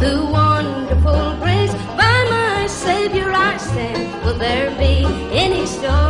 the wonderful grace by my Savior I stand. Will there be any storm?